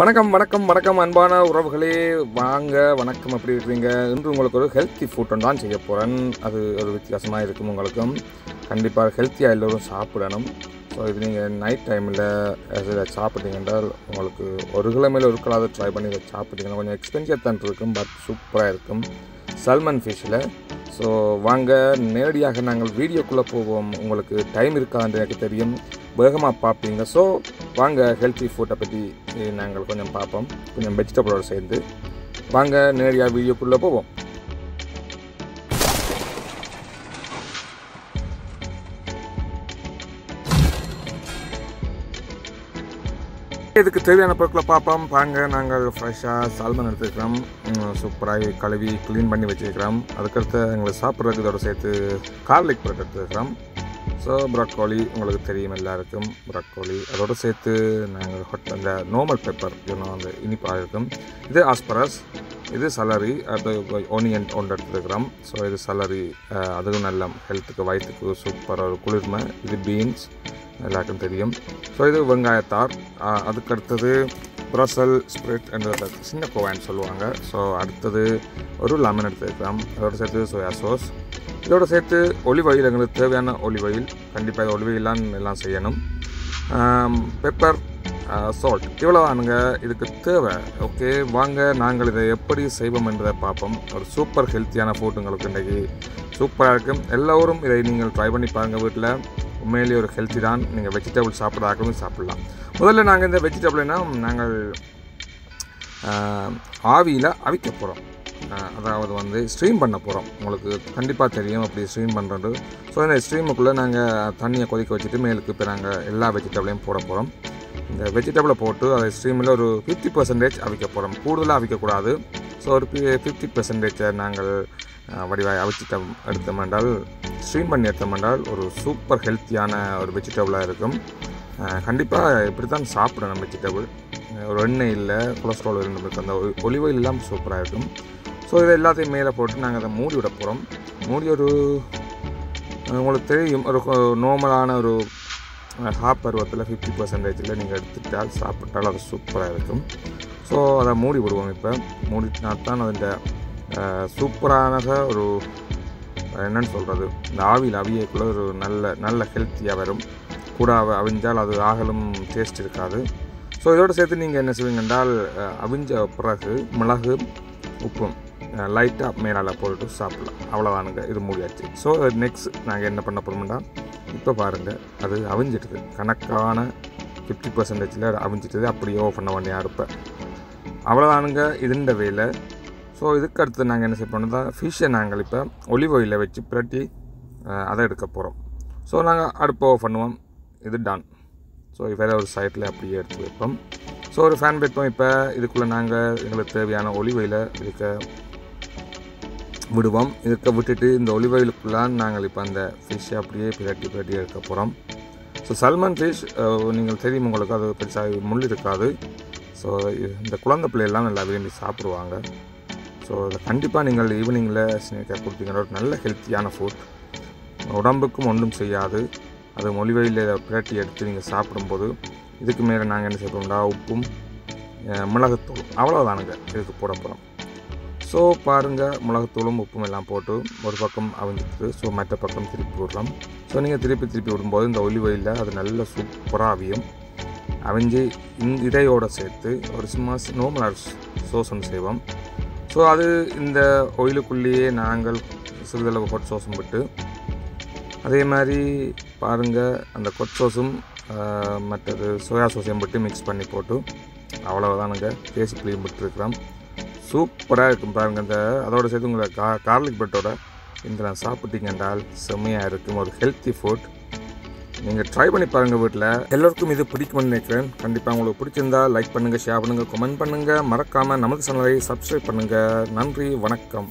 வணக்கம் வணக்கம் வணக்கம் அன்பான உறவுகளே. வாங்க வணக்கம். எப்படி இருக்கிறீங்க? இன்று உங்களுக்கு ஒரு ஹெல்த்தி ஃபுட் தான் செய்ய போகிறேன் அது ஒரு வித்தியாசமாக இருக்கும் உங்களுக்கும். கண்டிப்பாக ஹெல்த்தியாக எல்லோரும் சாப்பிடணும். ஸோ இது நீங்கள் நைட் டைமில் சாப்பிட்டீங்க என்றால் உங்களுக்கு ஒரு கிழமையில் ஒரு கிளாவது ட்ரை பண்ணி இதை சாப்பிட்டீங்கன்னா கொஞ்சம் எக்ஸ்பென்சிவ் தான் இருக்கும் பட் சூப்பராக இருக்கும். சல்மன் ஃபிஷ்ஷில் ஸோ வாங்க நேரடியாக நாங்கள் வீடியோக்குள்ளே போவோம். உங்களுக்கு டைம் இருக்கான்னு எனக்கு தெரியும். வேகமாக பார்ப்பீங்க. ஸோ வாங்க ஹெல்த்தி ஃபுட்டை பற்றி நாங்கள் கொஞ்சம் பார்ப்போம். கொஞ்சம் வெஜிடபிளோடு சேர்ந்து. வாங்க நேரடியாக வீடியோக்குள்ளே போவோம். இதுக்கு தேவையான பொருட்களை பார்ப்போம்? பாங்க நாங்கள் ஃப்ரெஷ்ஷாக சால்மன் எடுத்துக்கிறோம் சூப்பராக கழுவி க்ளீன் பண்ணி வச்சுருக்கிறோம். அதுக்கடுத்து எங்களுக்கு சாப்பிட்றதுக்கு இதோட சேர்த்து கார்லிக் ப்ரெட் எடுத்துக்கிறோம் ஸோ ப்ரக்கோலி உங்களுக்கு தெரியும் எல்லாருக்கும். ப்ரக்கோலி அதோடு சேர்த்து நாங்கள் ஹொட் அந்த நார்மல் பெப்பர் இன்னும் அந்த இனிப்பாக இருக்கும் இது ஆஸ்பரஸ் இது சலரி அது ஓனியன் ஒன்று எடுத்துருக்கிறோம் ஸோ இது சலரி அதுவும் நல்ல ஹெல்த்துக்கு வயிற்றுக்கு சூப்பராக ஒரு குளிர்மை. இது பீன்ஸ் எல்லாருக்கும் தெரியும். ஸோ இது வெங்காயத்தார். அதுக்கடுத்தது அதுக்கு அடுத்தது ப்ரசல் ஸ்ப்ரிட் என்ற சின்ன கோவான்னு சொல்லுவாங்க. ஸோ அடுத்தது ஒரு லெமன் எடுத்துருக்கிறோம் அதோடு சேர்த்து சோயா சோஸ் இதோடு சேர்த்து ஒலிவ் ஆயில் எங்களுக்கு தேவையான ஒலிவ் ஆயில் கண்டிப்பாக இது ஒலிவ் ஆயிலாம் எல்லாம் செய்யணும். பெப்பர் சால்ட் இவ்வளோதானுங்க இதுக்கு தேவை. ஓகே வாங்க நாங்கள் இதை எப்படி செய்வோம் என்பதை பார்ப்போம். ஒரு சூப்பர் ஹெல்த்தியான ஃபுட் உங்களுக்கு இன்றைக்கி சூப்பராக இருக்கும் எல்லோரும் இதை நீங்கள் ட்ரை பண்ணி பாருங்கள் வீட்டில். உண்மையிலேயே ஒரு ஹெல்த்தி தான். நீங்கள் வெஜிடபிள் சாப்பிட்றாக்கவும் சாப்பிட்லாம். முதல்ல நாங்கள் இந்த வெஜிடபிள்னா நாங்கள் ஆவியில் அவிக்க போகிறோம் அதாவது வந்து ஸ்ட்ரீம் பண்ண போகிறோம் உங்களுக்கு கண்டிப்பாக தெரியும் அப்படி ஸ்ட்ரீம் பண்ணுறது ஸோ இந்த ஸ்ட்ரீமுக்குள்ளே நாங்கள் தண்ணியை கொதிக்க வச்சுட்டு மேலுக்கு இப்போ நாங்கள் எல்லா வெஜிடபிளையும் போட போகிறோம் இந்த வெஜிடபிளை போட்டு அதை ஸ்ட்ரீமில் ஒரு ஃபிஃப்டி பர்சன்டேஜ் அவிக்க போகிறோம் கூடுதலாக அவிக்கக்கூடாது. ஸோ ஒரு ஃபிஃப்டி பர்சன்டேஜை நாங்கள் வடிவாய் அவிச்சிட்டோம். எடுத்தோம் என்றால் ஸ்ட்ரீம் பண்ணி எடுத்தோம் என்றால் ஒரு சூப்பர் ஹெல்த்தியான ஒரு வெஜிடபிளாக இருக்கும். கண்டிப்பாக இப்படி தான் சாப்பிடணும் வெஜிடபிள் ஒரு எண்ணெய் இல்லை கொலஸ்ட்ரால் இருந்துருக்கு அந்த ஒலிவ் எல்லாம் சூப்பராக இருக்கும். ஸோ இதை எல்லாத்தையும் மேலே போட்டு நாங்கள் அதை மூடி விட போகிறோம் மூடி ஒரு உங்களுக்கு தெரியும் ஒரு நார்மலான ஒரு ஹாப் பருவத்தில் ஃபிஃப்டி பர்சன்டேஜில் நீங்கள் எடுத்துட்டால் சாப்பிட்டால் அது சூப்பராக இருக்கும். ஸோ அதை மூடி விடுவோம் இப்போ. மூடினா தான் அதில் சூப்பரான ஒரு என்னன்னு சொல்கிறது இந்த ஆவியில் அவியக்குள்ள ஒரு நல்ல நல்ல ஹெல்த்தியாக வரும். கூட அவிஞ்சால் அது ஆகலும் டேஸ்ட் இருக்காது. ஸோ இதோடு சேர்த்து நீங்கள் என்ன செய்வீங்க என்றால் அவிஞ்ச பிறகு மிளகு உப்பும் லைட்டாக மேலால் போட்டு சாப்பிட்லாம். அவ்வளோதானுங்க இது முடியாச்சு. ஸோ நெக்ஸ்ட் நாங்கள் என்ன பண்ண போகிறோம்னா இப்போ பாருங்கள் அது அவிஞ்சிடுது. கணக்கான ஃபிஃப்டி பர்சன்டேஜில் அவிஞ்சிட்டுது அப்படியே பண்ண வேண்டிய அடுப்பை அவ்வளோதானுங்க இதுண்ட வேலை. ஸோ இதுக்கு அடுத்து நாங்கள் என்ன செய்ய போனோம்னா ஃபிஷ்ஷை நாங்கள் இப்போ ஒலிவ் ஆயிலில் வச்சு பிரட்டி அதை எடுக்க போகிறோம் ஸோ நாங்கள் அடுப்பை ஓ பண்ணுவோம். இது டான் ஸோ வேறு ஒரு சைட்டில் அப்படியே எடுத்து வைப்போம். ஸோ ஒரு ஃபேன் வைப்போம் இப்போ இதுக்குள்ளே நாங்கள் எங்களுக்கு தேவையான ஒலிவையில் இருக்க விடுவோம். இதுக்க விட்டுட்டு இந்த ஒலிவயிலுக்குள்ளே நாங்கள் இப்போ அந்த ஃபிஷ்ஷை அப்படியே பிரட்டி பிரட்டி எடுக்க போகிறோம் ஸோ சல்மன் ஃபிஷ் நீங்கள் தெரியும் உங்களுக்கு அது பெருசாக முள் இருக்காது. ஸோ இந்த குழந்தை பிள்ளையெல்லாம் நல்லா விரும்பி சாப்பிடுவாங்க. ஸோ அதை கண்டிப்பாக நீங்கள் ஈவினிங்கில் ஸ்னேக்காக கொடுத்தீங்கன்னா ஒரு நல்ல ஹெல்த்தியான ஃபுட் உடம்புக்கும் ஒன்றும் செய்யாது. அது மொழிவெளியில் பிரட்டி எடுத்து நீங்கள் சாப்பிடும்போது இதுக்கு மேலே நாங்கள் என்ன சேர்ப்போம்டா உப்பும் மிளகுத்தூள் அவ்வளோதானுங்க இதுக்கு போட போகிறோம் ஸோ பாருங்கள் மிளகுத்தூளும் உப்பும் எல்லாம் போட்டு ஒரு பக்கம் அவிஞ்சிட்டு ஸோ மற்ற பக்கம் திருப்பி விடுறோம். ஸோ நீங்கள் திருப்பி திருப்பி விடும்போது இந்த ஒலிவெயில் அது நல்ல சூப்பராக அவியும். அவிஞ்சு இந் இதையோடு சேர்த்து ஒரு சும்மா நோமலாக சோஸ் ஒன்று செய்வோம். ஸோ அது இந்த ஒயிலுக்குள்ளேயே நாங்கள் சிறிதளவு ஹொட் சோசம் விட்டு அதே மாதிரி பாருங்கள் அந்த கொத் சோஸும் மற்றது சோயா சோஸையும் மட்டும் மிக்ஸ் பண்ணி போட்டு அவ்வளோதானுங்க தேசி புளியும் விட்டுருக்குறோம் சூப்பராக இருக்கும் பாருங்கள் இந்த அதோட சேர்த்து உங்களை கா கார்லிக் பிரெட்டோட இந்த சாப்பிட்டீங்க என்றால் செம்மையாக இருக்கும். ஒரு ஹெல்த்தி ஃபுட் நீங்கள் ட்ரை பண்ணி பாருங்கள் வீட்டில் எல்லோருக்கும் இது பிடிக்கும்னு நினைக்கிறேன். கண்டிப்பாக உங்களுக்கு பிடிச்சிருந்தா லைக் பண்ணுங்கள் ஷேர் பண்ணுங்கள் கமெண்ட் பண்ணுங்கள் மறக்காமல் நமது சேனலை சப்ஸ்கிரைப் பண்ணுங்கள் நன்றி வணக்கம்.